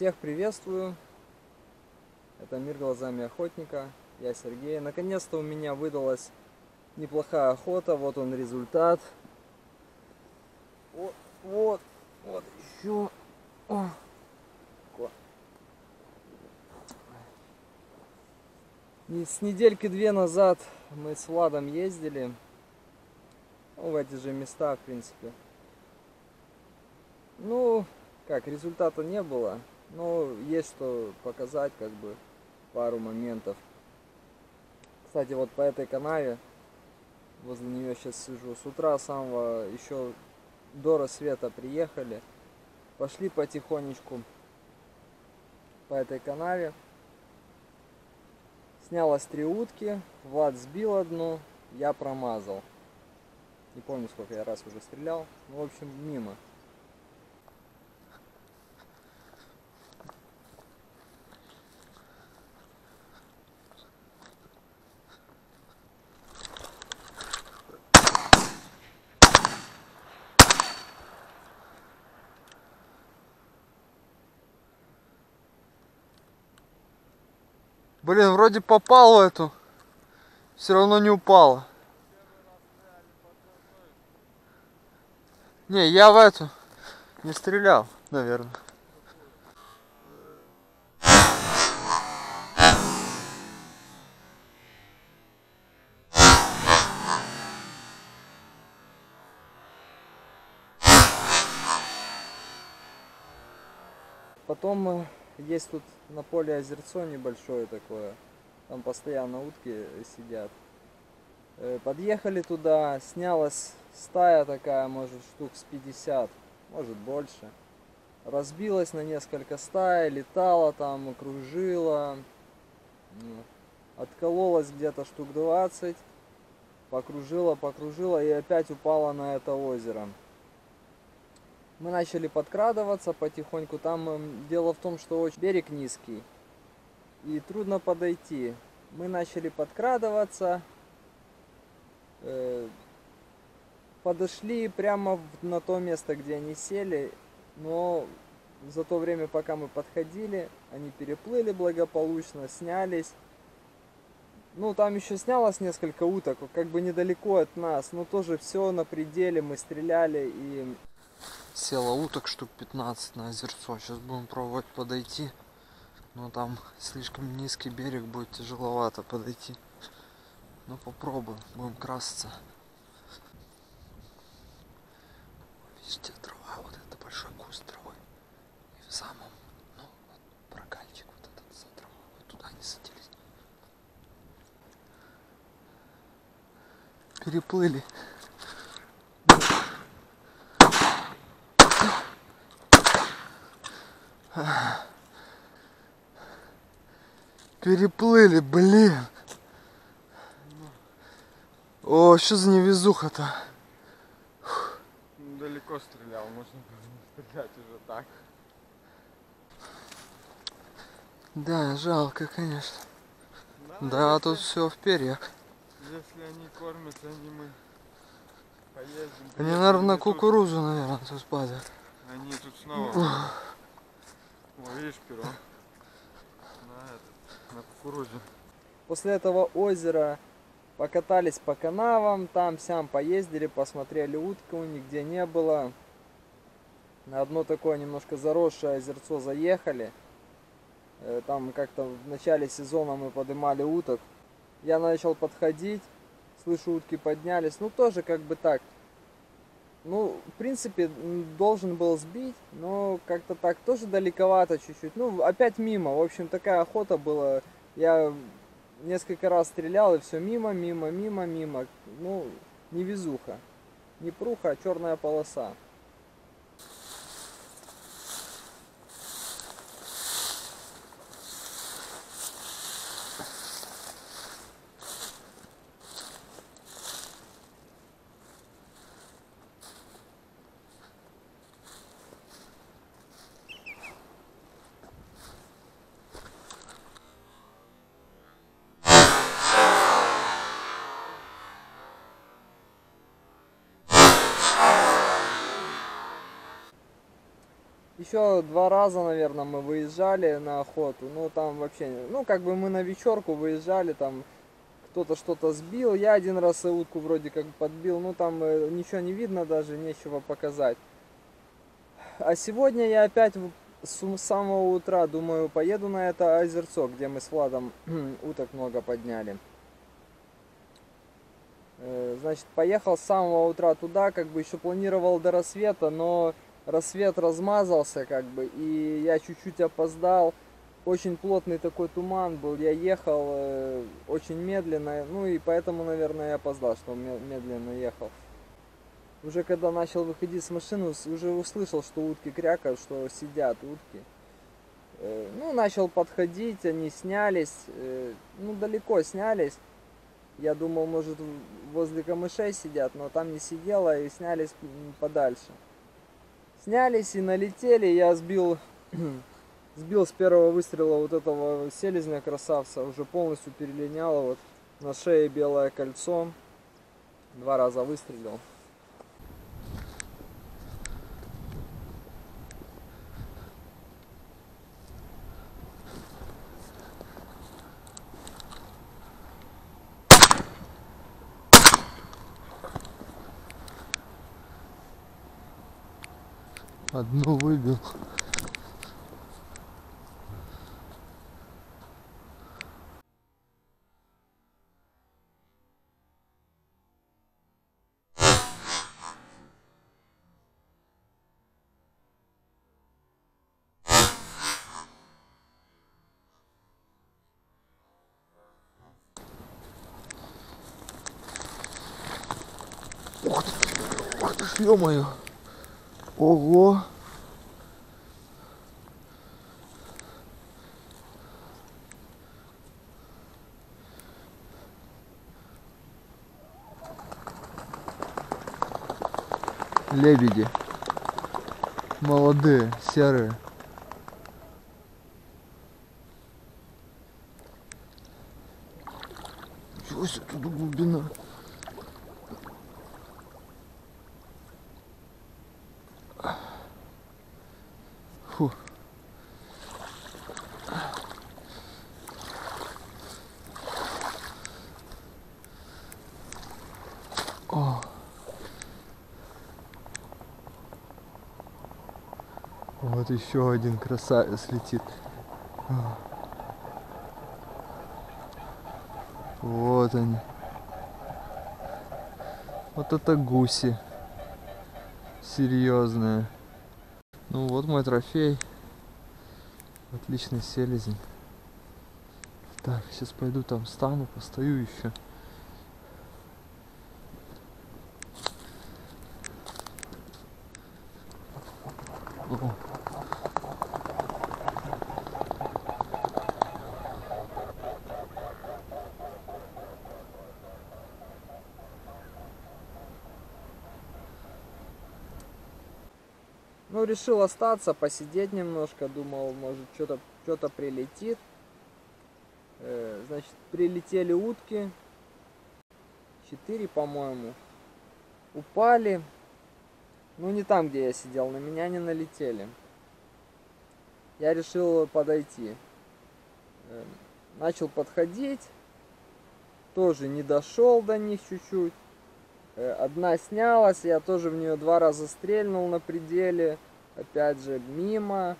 Всех приветствую. Это Мир глазами охотника. Я Сергей. Наконец-то у меня выдалась неплохая охота. Вот он результат. Вот, вот, вот еще. О. С недельки две назад мы с Владом ездили ну, в эти же места, в принципе. Ну, как, результата не было, но есть что показать, как бы, пару моментов. Кстати, вот по этой канаве, возле нее сейчас сижу, с утра самого, еще до рассвета приехали, пошли потихонечку по этой канаве. Снялось три утки, Влад сбил одну, я промазал. Не помню, сколько я раз уже стрелял. Ну, в общем, мимо. Блин, вроде попал в эту. Все равно не упала. Не, я в эту не стрелял, наверное. Потом есть тут на поле озерцо небольшое такое. Там постоянно утки сидят. Э, подъехали туда, снялась стая такая, может штук с 50, может больше. Разбилась на несколько стай, летала там, кружила. Откололась где-то штук 20. Покружила, покружила и опять упала на это озеро. Мы начали подкрадываться потихоньку. Там эм, дело в том, что очень берег низкий и трудно подойти. Мы начали подкрадываться, э, подошли прямо на то место, где они сели, но за то время, пока мы подходили, они переплыли благополучно, снялись. Ну, там еще снялось несколько уток, как бы недалеко от нас, но тоже все на пределе, мы стреляли и Села уток штук 15 на озерцо. Сейчас будем пробовать подойти. Но там слишком низкий берег, будет тяжеловато подойти. Ну попробуем, будем краситься. Видите, трава, вот это большой куст травы. И в самом, ну, вот прокальчик вот этот за травой. Вот туда они садились. Переплыли. Переплыли, блин. О, что за невезуха-то? Далеко стрелял, можно стрелять уже так. Да, жалко, конечно. Да, Да, если, тут все в перьях. если они кормятся, они мы поездим. Они, наверное, на кукурузу, наверное, тут падают. Они тут снова. О, видишь перо? На этот, на кукурузе. После этого озера покатались по канавам, там сям поездили, посмотрели утку, нигде не было. На одно такое немножко заросшее озерцо заехали. Э, Там как-то в начале сезона мы поднимали уток. Я начал подходить, слышу, утки поднялись. Ну, тоже как бы так. Ну, в принципе, должен был сбить, но как-то так тоже далековато чуть-чуть. Ну, опять мимо. В общем, такая охота была. Я несколько раз стрелял, и все мимо, мимо, мимо, мимо. Ну, невезуха. Не пруха, а черная полоса. Еще два раза, наверное, мы выезжали на охоту. Ну, там вообще, ну, как бы мы на вечерку выезжали, там кто-то что-то сбил. Я один раз утку вроде как подбил, ну, там э, ничего не видно даже, нечего показать. А сегодня я опять с самого утра думаю, поеду на это озерцо, где мы с Владом уток много подняли. Э, Значит, поехал с самого утра туда, как бы еще планировал до рассвета, но рассвет размазался, как бы, и я чуть-чуть опоздал. Очень плотный такой туман был, я ехал э, очень медленно, ну и поэтому, наверное, я опоздал, что ме- медленно ехал. Уже когда начал выходить с машины, уже услышал, что утки крякают, что сидят утки. Э, Ну, начал подходить, они снялись, э, ну, далеко снялись. Я думал, может, возле камышей сидят, но там не сидела и снялись подальше. Снялись и налетели, я сбил, сбил с первого выстрела вот этого селезня красавца, уже полностью перелиняло, вот на шее белое кольцо. Два раза выстрелил. Одну выбил. Ух ты, ух ты, ё-моё. Ого. Лебеди. Молодые, серые. Чего себе тут глубина? Фу. О. Вот еще один красавец летит. А. Вот они. Вот это гуси. Серьезные. Ну вот мой трофей. Отличный селезень. Так, сейчас пойду там стану, постою еще. О. Ну, решил остаться, посидеть немножко, думал, может, что-то что-то прилетит. Э, Значит, прилетели утки. Четыре, по-моему. Упали. Ну, не там, где я сидел, на меня не налетели. Я решил подойти. Э, Начал подходить. Тоже не дошел до них чуть-чуть. Э, Одна снялась, я тоже в нее два раза стрельнул на пределе. Опять же, мимо.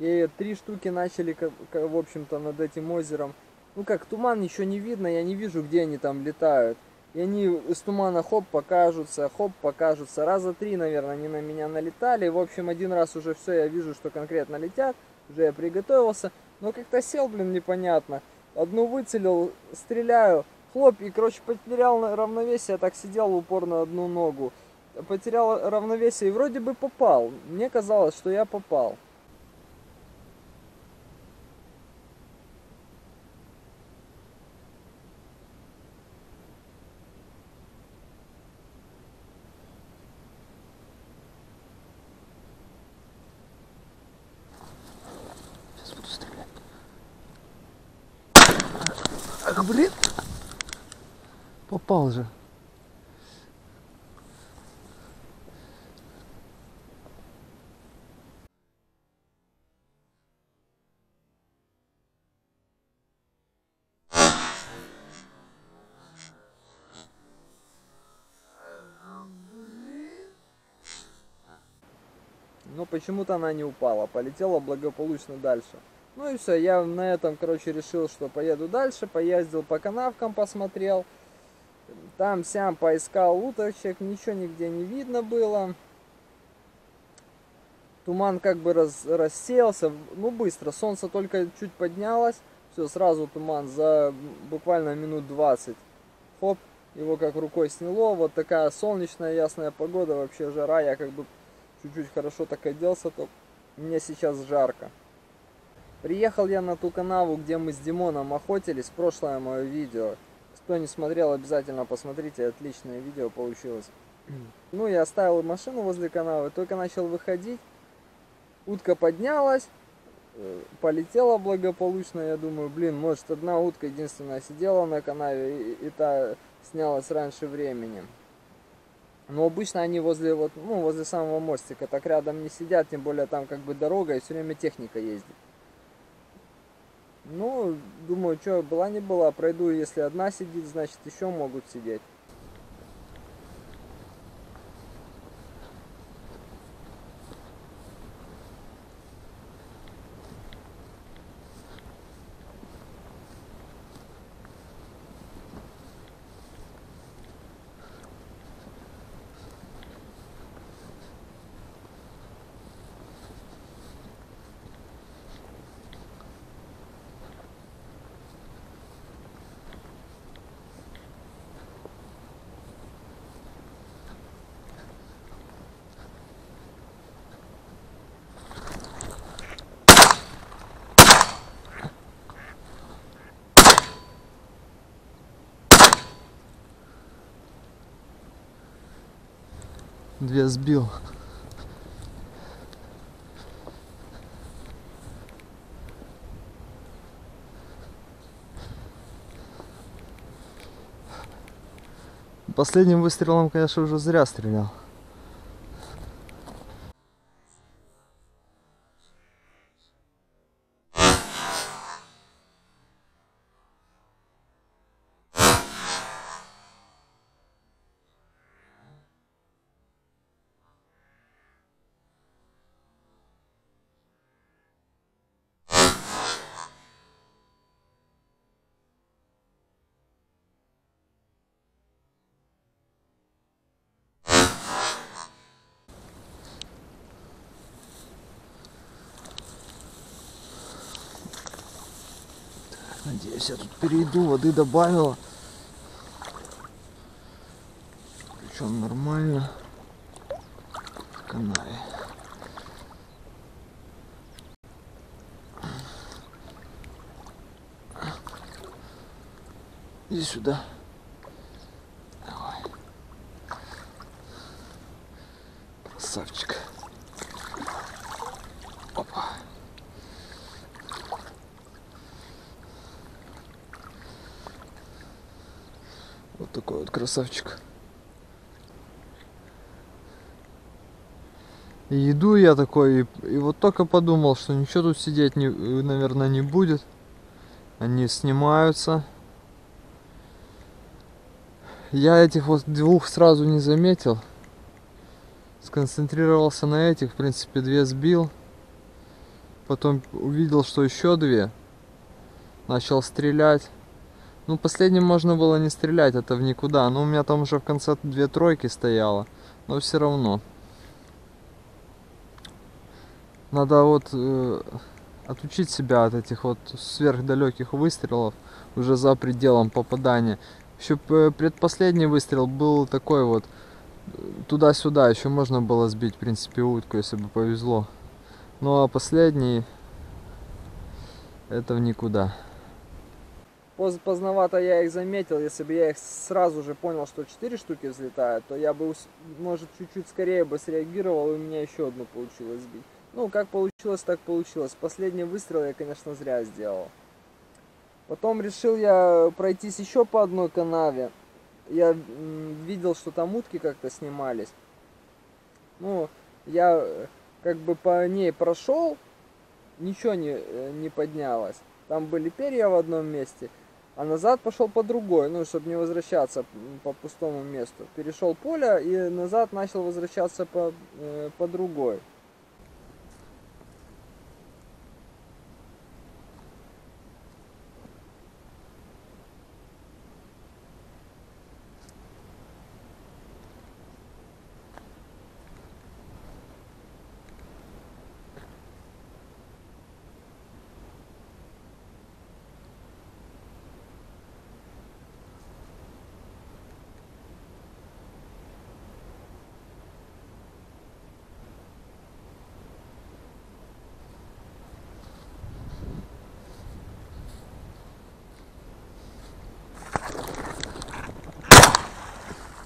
И три штуки начали, в общем-то, над этим озером. Ну как, туман еще не видно, я не вижу, где они там летают. И они из тумана хоп покажутся, хоп покажутся. Раза три, наверное, они на меня налетали. В общем, один раз уже все, я вижу, что конкретно летят. Уже я приготовился. Но как-то сел, блин, непонятно. Одну выцелил, стреляю. Хлоп, и, короче, потерял равновесие, так сидел в упор на одну ногу. Потерял равновесие и вроде бы попал. Мне казалось, что я попал. Блин. Попал же. Но почему-то она не упала, полетела благополучно дальше. Ну и все, я на этом, короче, решил, что поеду дальше, поездил по канавкам, посмотрел. Там сям поискал уточек, ничего нигде не видно было. Туман как бы раз, рассеялся, ну быстро, солнце только чуть поднялось, все, сразу туман за буквально минут 20. Хоп, его как рукой сняло, вот такая солнечная ясная погода, вообще жара, я как бы чуть-чуть хорошо так оделся, то мне сейчас жарко. Приехал я на ту канаву, где мы с Димоном охотились, прошлое мое видео. Кто не смотрел, обязательно посмотрите, отличное видео получилось. Ну, я оставил машину возле канавы, только начал выходить. Утка поднялась, э, полетела благополучно, я думаю, блин, может одна утка единственная сидела на канаве и, и та снялась раньше времени. Но обычно они возле вот, ну, возле самого мостика так рядом не сидят, тем более там как бы дорога и все время техника ездит. Ну, думаю, что была не была, пройду, если одна сидит, значит еще могут сидеть. Две сбил. Последним выстрелом, конечно, уже зря стрелял. Надеюсь, я тут перейду, воды добавила. Причем нормально. Канаве. Иди сюда. Давай. Красавчик. Опа. Вот такой вот красавчик. И иду я такой, и, и вот только подумал, что ничего тут сидеть, не, наверное, не будет. Они снимаются. Я этих вот двух сразу не заметил. Сконцентрировался на этих, в принципе, две сбил. Потом увидел, что еще две. Начал стрелять. Ну, последним можно было не стрелять, это в никуда. Но у меня там уже в конце две тройки стояло. Но все равно. Надо вот э, отучить себя от этих вот сверхдалеких выстрелов уже за пределом попадания. Еще предпоследний выстрел был такой вот туда-сюда. Еще можно было сбить, в принципе, утку, если бы повезло. Ну а последний это в никуда. Поз- Поздновато я их заметил, если бы я их сразу же понял, что 4 штуки взлетают, то я бы, может, чуть-чуть скорее бы среагировал, и у меня еще одну получилось сбить. Ну, как получилось, так получилось. Последний выстрел я, конечно, зря сделал. Потом решил я пройтись еще по одной канаве. Я видел, что там утки как-то снимались. Ну, я э, как бы по ней прошел, ничего не, э, не поднялось. Там были перья в одном месте, а назад пошел по другой, ну, чтобы не возвращаться по пустому месту. Перешел поле и назад начал возвращаться по, э, по другой.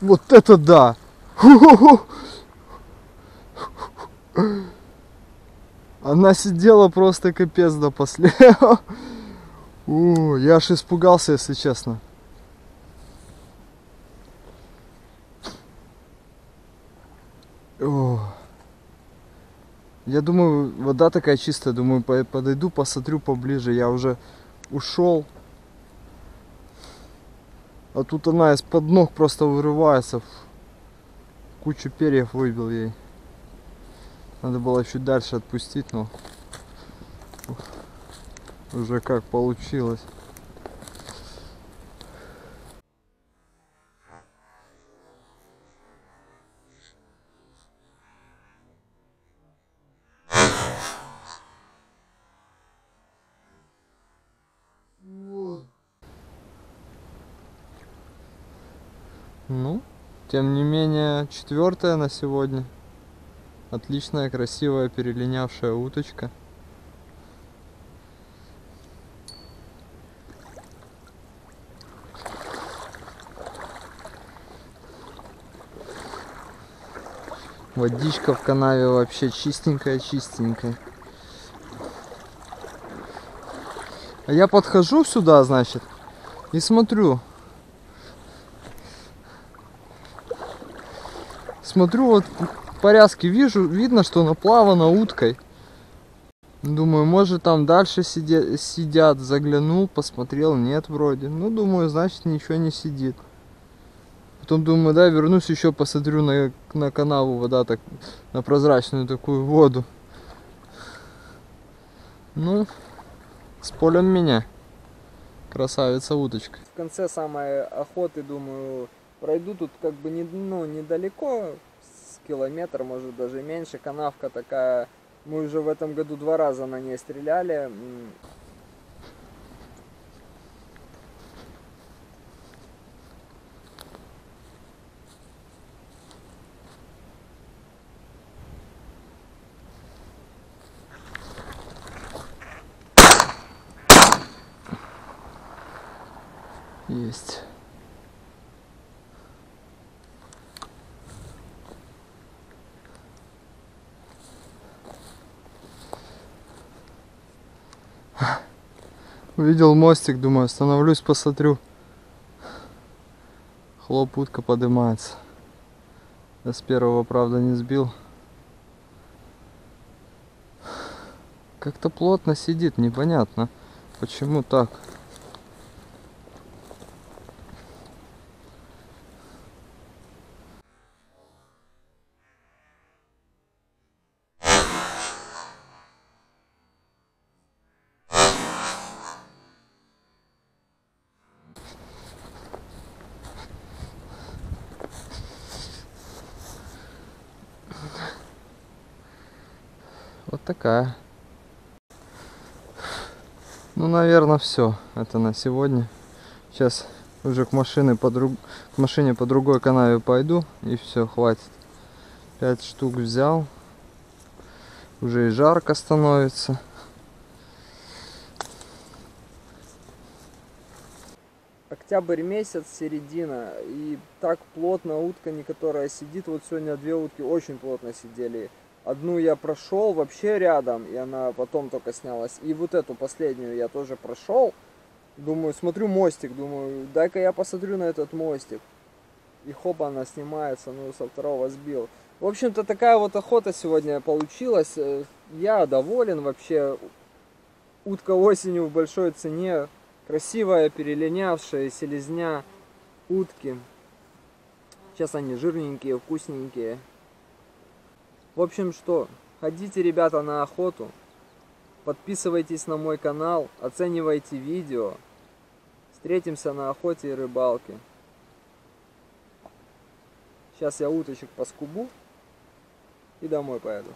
Вот это да! Она сидела просто капец до последнего. У, я аж испугался, если честно. О. Я думаю, вода такая чистая, думаю, по- подойду, посмотрю поближе. Я уже ушел. А тут она из-под ног просто вырывается. Кучу перьев выбил ей. Надо было чуть дальше отпустить, но уже как получилось. Ну, тем не менее, четвертая на сегодня. Отличная, красивая, перелинявшая уточка. Водичка в канаве вообще чистенькая-чистенькая. А я подхожу сюда, значит, и смотрю. Смотрю, вот порядке вижу, видно, что наплавана уткой. Думаю, может там дальше сиде- сидят. Заглянул, посмотрел, нет вроде. Ну, думаю, значит ничего не сидит. Потом думаю, да, вернусь еще посмотрю на, на канаву вода так, на прозрачную такую воду. Ну, с полем меня. Красавица уточка. В конце самой охоты, думаю, пройду тут как бы не, ну, недалеко, с километр, может даже меньше. Канавка такая, мы уже в этом году два раза на ней стреляли. Есть. Увидел мостик, думаю, остановлюсь, посмотрю. Хлоп, утка поднимается. Я с первого, правда, не сбил. Как-то плотно сидит, непонятно. Почему так? Такая. Ну, наверное, все. Это на сегодня. Сейчас уже к машине по, друг... к машине по другой канаве пойду. И все, хватит. Пять штук взял. Уже и жарко становится. Октябрь месяц, середина, и так плотно утка не которая сидит. Вот сегодня две утки очень плотно сидели. Одну я прошел вообще рядом, и она потом только снялась. И вот эту последнюю я тоже прошел. Думаю, смотрю мостик, думаю, дай-ка я посмотрю на этот мостик. И хоп, она снимается, ну, со второго сбил. В общем-то, такая вот охота сегодня получилась. Э, Я доволен вообще. Утка осенью в большой цене. Красивая, перелинявшая, селезня утки. Сейчас они жирненькие, вкусненькие. В общем, что, ходите, ребята, на охоту. Подписывайтесь на мой канал, оценивайте видео. Встретимся на охоте и рыбалке. Сейчас я уточек поскубу и домой поеду.